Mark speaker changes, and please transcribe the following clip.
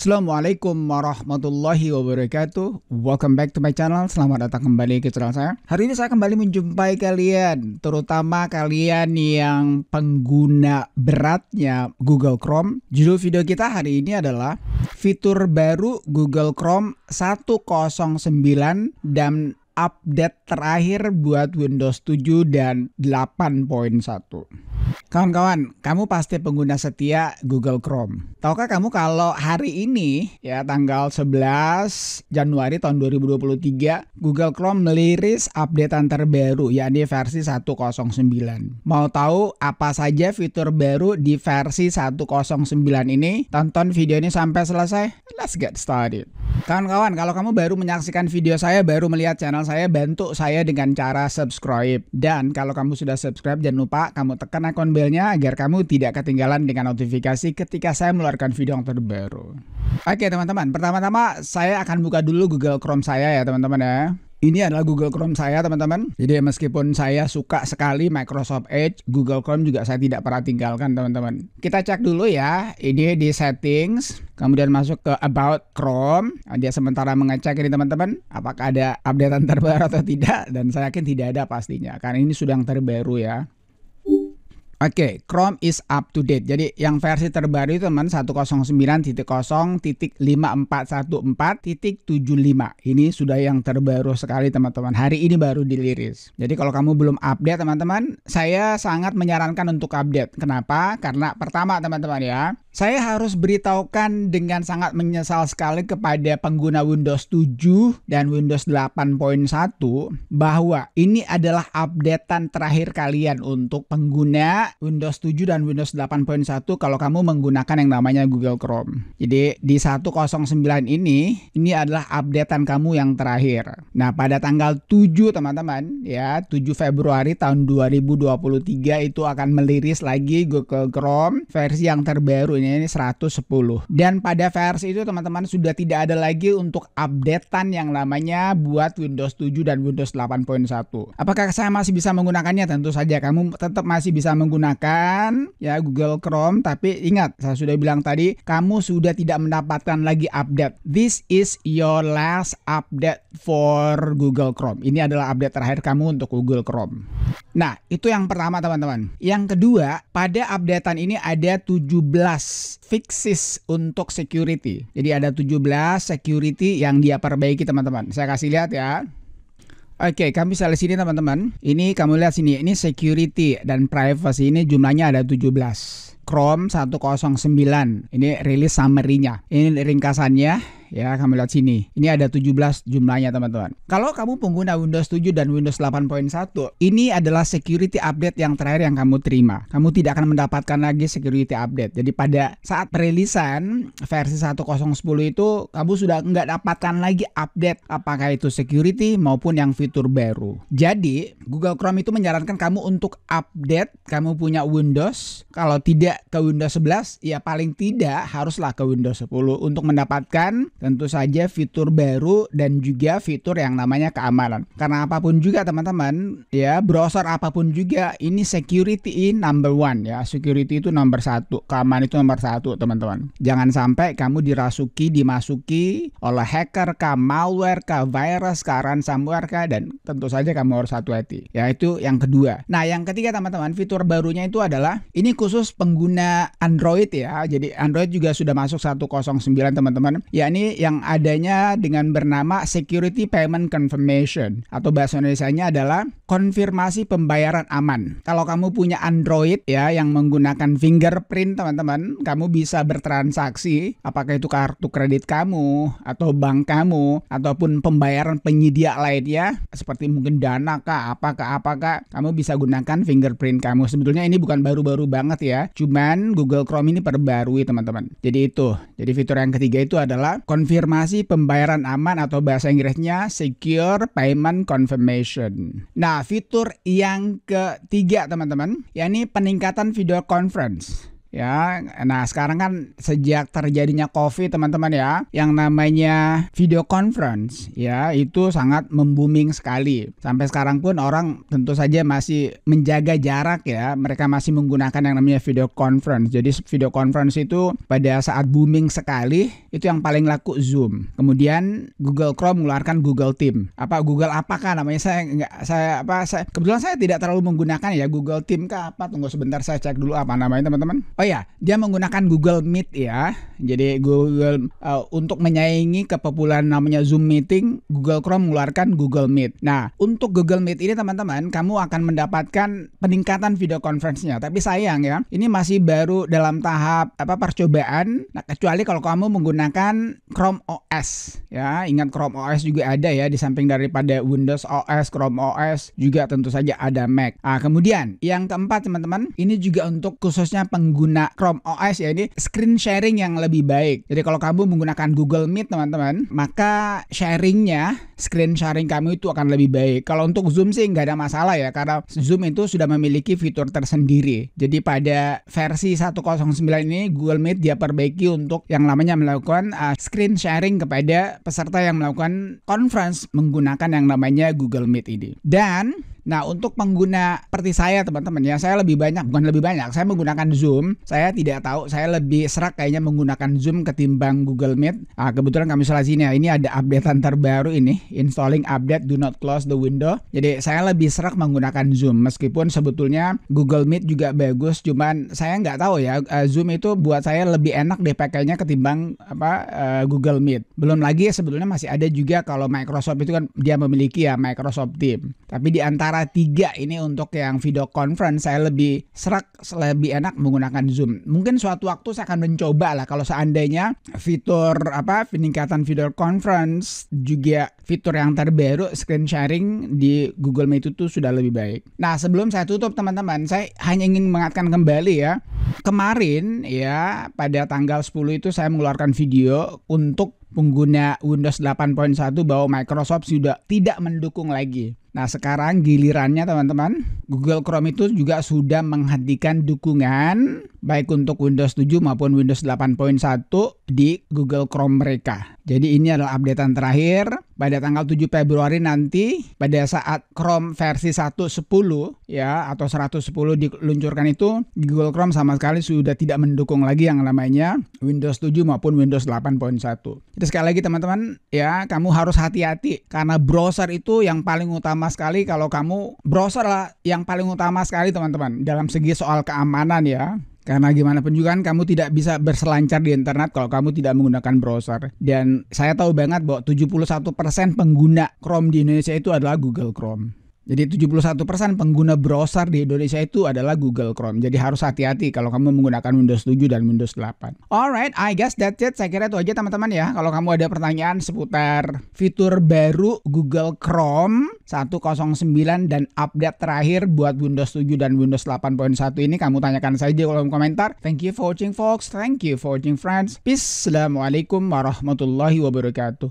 Speaker 1: Assalamualaikum warahmatullahi wabarakatuh. Welcome back to my channel. Selamat datang kembali ke channel saya. Hari ini saya kembali menjumpai kalian Terutama kalian yang pengguna beratnya Google Chrome. Judul video kita hari ini adalah Fitur baru Google Chrome 109 dan update terakhir buat Windows 7 dan 8.1 Kawan-kawan, kamu pasti pengguna setia Google Chrome. Tahukah kamu kalau hari ini ya tanggal 11 Januari tahun 2023 Google Chrome meliris updatean terbaru yakni versi 109. Mau tahu apa saja fitur baru di versi 109 ini? Tonton video ini sampai selesai. Let's get started. Kawan-kawan, kalau kamu baru menyaksikan video saya, baru melihat channel saya, bantu saya dengan cara subscribe. Dan kalau kamu sudah subscribe, jangan lupa kamu tekan akun belnya agar kamu tidak ketinggalan dengan notifikasi ketika saya mengeluarkan video yang terbaru. Oke teman-teman, pertama-tama saya akan buka dulu Google Chrome saya ya teman-teman ya. Ini adalah Google Chrome saya teman-teman. Jadi meskipun saya suka sekali Microsoft Edge, Google Chrome juga saya tidak pernah tinggalkan teman-teman. Kita cek dulu ya. Ini di settings, kemudian masuk ke About Chrome. Dia sementara mengecek ini teman-teman, apakah ada updatean terbaru atau tidak. Dan saya yakin tidak ada pastinya, karena ini sudah yang terbaru ya. Oke, okay, Chrome is up to date. Jadi yang versi terbaru itu teman 109.0.5414.75. Ini sudah yang terbaru sekali teman-teman. Hari ini baru diliris. Jadi kalau kamu belum update teman-teman, saya sangat menyarankan untuk update. Kenapa? Karena pertama teman-teman ya, saya harus beritahukan dengan sangat menyesal sekali kepada pengguna Windows 7 dan Windows 8.1 bahwa ini adalah updatean terakhir kalian untuk pengguna Windows 7 dan Windows 8.1 kalau kamu menggunakan yang namanya Google Chrome. Jadi di 109 ini ini adalah updatean kamu yang terakhir. Nah, pada tanggal 7 teman-teman ya, 7 Februari tahun 2023 itu akan meliris lagi Google Chrome versi yang terbaru ini 110. Dan pada versi itu teman-teman sudah tidak ada lagi untuk updatean yang namanya buat Windows 7 dan Windows 8.1. Apakah saya masih bisa menggunakannya? Tentu saja kamu tetap masih bisa menggunakan ya Google Chrome tapi ingat saya sudah bilang tadi kamu sudah tidak mendapatkan lagi update. This is your last update for Google Chrome. Ini adalah update terakhir kamu untuk Google Chrome. Nah, itu yang pertama teman-teman. Yang kedua, pada updatean ini ada 17 fixes untuk security. Jadi ada 17 security yang dia perbaiki teman-teman. Saya kasih lihat ya. Oke, kami bisa lihat sini teman-teman. Ini kamu lihat sini, ini security dan privacy ini jumlahnya ada 17. Chrome 109. Ini rilis summary-nya. Ini ringkasannya ya kamu lihat sini. Ini ada 17 jumlahnya teman-teman. Kalau kamu pengguna Windows 7 dan Windows 8.1, ini adalah security update yang terakhir yang kamu terima. Kamu tidak akan mendapatkan lagi security update. Jadi pada saat perilisan versi 1010 itu kamu sudah nggak dapatkan lagi update apakah itu security maupun yang fitur baru. Jadi Google Chrome itu menyarankan kamu untuk update kamu punya Windows. Kalau tidak ke Windows 11 ya paling tidak haruslah ke Windows 10 untuk mendapatkan tentu saja fitur baru dan juga fitur yang namanya keamanan. Karena apa pun juga teman-teman, ya browser apa pun juga ini security number one ya. Security itu nomor satu, keamanan itu nomor satu teman-teman. Jangan sampai kamu dirasuki, dimasuki oleh hacker kah, malware kah, virus kah, ransomware kah, dan tentu saja kamu harus hati-hati. Ya itu yang kedua. Nah yang ketiga teman-teman, fitur barunya itu adalah ini khusus pengguna Android ya. Jadi Android juga sudah masuk 109 teman-teman. Ya ini yang adanya dengan bernama Security Payment Confirmation atau bahasa Indonesia-nya adalah konfirmasi pembayaran aman. Kalau kamu punya Android ya yang menggunakan fingerprint teman-teman, kamu bisa bertransaksi apakah itu kartu kredit kamu atau bank kamu ataupun pembayaran penyedia lainnya seperti mungkin dana kah apakah apakah kamu bisa gunakan fingerprint kamu. Sebetulnya ini bukan baru-baru banget ya, cuman Google Chrome ini perbarui teman-teman. Jadi itu. Jadi fitur yang ketiga itu adalah pembayaran aman atau bahasa Inggrisnya Secure Payment Confirmation. Nah, fitur yang ketiga teman-teman, yakni peningkatan video conference. Ya. Nah, sekarang kan sejak terjadinya Covid teman-teman ya, yang namanya video conference ya, itu sangat membooming sekali. Sampai sekarang pun orang tentu saja masih menjaga jarak ya. Mereka masih menggunakan yang namanya video conference. Jadi video conference itu pada saat booming sekali, itu yang paling laku Zoom. Kemudian Google Chrome mengeluarkan Google Team. Apa Google apakah namanya saya nggak saya apa saya kebetulan saya tidak terlalu menggunakan ya Google Team kah apa tunggu sebentar saya cek dulu apa namanya teman-teman. Oh ya, dia menggunakan Google Meet ya. Jadi Google uh, untuk menyaingi kepopuleran namanya Zoom meeting, Google Chrome mengeluarkan Google Meet. Nah, untuk Google Meet ini teman-teman, kamu akan mendapatkan peningkatan video conference-nya. Tapi sayang ya, ini masih baru dalam tahap apa percobaan. Nah, kecuali kalau kamu menggunakan Chrome OS ya. Ingat Chrome OS juga ada ya di samping daripada Windows OS, Chrome OS juga tentu saja ada Mac. Nah, kemudian yang keempat teman-teman, ini juga untuk khususnya pengguna Chrome OS ya ini screen sharing yang lebih baik. Jadi kalau kamu menggunakan Google Meet teman-teman, maka sharingnya, screen sharing kamu itu akan lebih baik. Kalau untuk Zoom sih nggak ada masalah ya karena Zoom itu sudah memiliki fitur tersendiri. Jadi pada versi 109 ini Google Meet dia perbaiki untuk yang namanya melakukan uh, screen sharing kepada peserta yang melakukan conference menggunakan yang namanya Google Meet ini. Dan Nah, untuk pengguna seperti saya teman-teman ya, saya lebih banyak bukan lebih banyak, saya menggunakan Zoom. Saya tidak tahu, saya lebih serak kayaknya menggunakan Zoom ketimbang Google Meet. Nah, kebetulan kami salah sini ya, ini ada updatean terbaru ini, installing update do not close the window. Jadi saya lebih serak menggunakan Zoom meskipun sebetulnya Google Meet juga bagus, cuman saya nggak tahu ya eh, Zoom itu buat saya lebih enak deh pakainya ketimbang apa uh, Google Meet. Belum lagi sebetulnya masih ada juga kalau Microsoft itu kan dia memiliki ya Microsoft Team. Tapi di antara antara tiga ini untuk yang video conference saya lebih serak lebih enak menggunakan Zoom. Mungkin suatu waktu saya akan mencoba lah kalau seandainya fitur apa peningkatan video conference juga fitur yang terbaru screen sharing di Google Meet itu sudah lebih baik. Nah, sebelum saya tutup teman-teman, saya hanya ingin mengingatkan kembali ya. Kemarin ya pada tanggal 10 itu saya mengeluarkan video untuk pengguna Windows 8.1 bahwa Microsoft sudah tidak mendukung lagi Nah sekarang gilirannya teman-teman Google Chrome itu juga sudah menghentikan dukungan baik untuk Windows 7 maupun Windows 8.1 di Google Chrome mereka. Jadi ini adalah updatean terakhir pada tanggal 7 Februari nanti pada saat Chrome versi 1.10 ya atau 110 diluncurkan itu Google Chrome sama sekali sudah tidak mendukung lagi yang namanya Windows 7 maupun Windows 8.1. Jadi sekali lagi teman-teman ya kamu harus hati-hati karena browser itu yang paling utama sekali kalau kamu browser lah yang paling utama sekali teman-teman dalam segi soal keamanan ya. Karena gimana pun juga kan kamu tidak bisa berselancar di internet kalau kamu tidak menggunakan browser. Dan saya tahu banget bahwa 71% pengguna Chrome di Indonesia itu adalah Google Chrome. Jadi 71% pengguna browser di Indonesia itu adalah Google Chrome. Jadi harus hati-hati kalau kamu menggunakan Windows 7 dan Windows 8. Alright, I guess that's it. Saya kira itu aja teman-teman ya. Kalau kamu ada pertanyaan seputar fitur baru Google Chrome 109 dan update terakhir buat Windows 7 dan Windows 8.1 ini kamu tanyakan saja di kolom komentar. Thank you for watching folks. Thank you for watching friends. Peace. Assalamualaikum warahmatullahi wabarakatuh.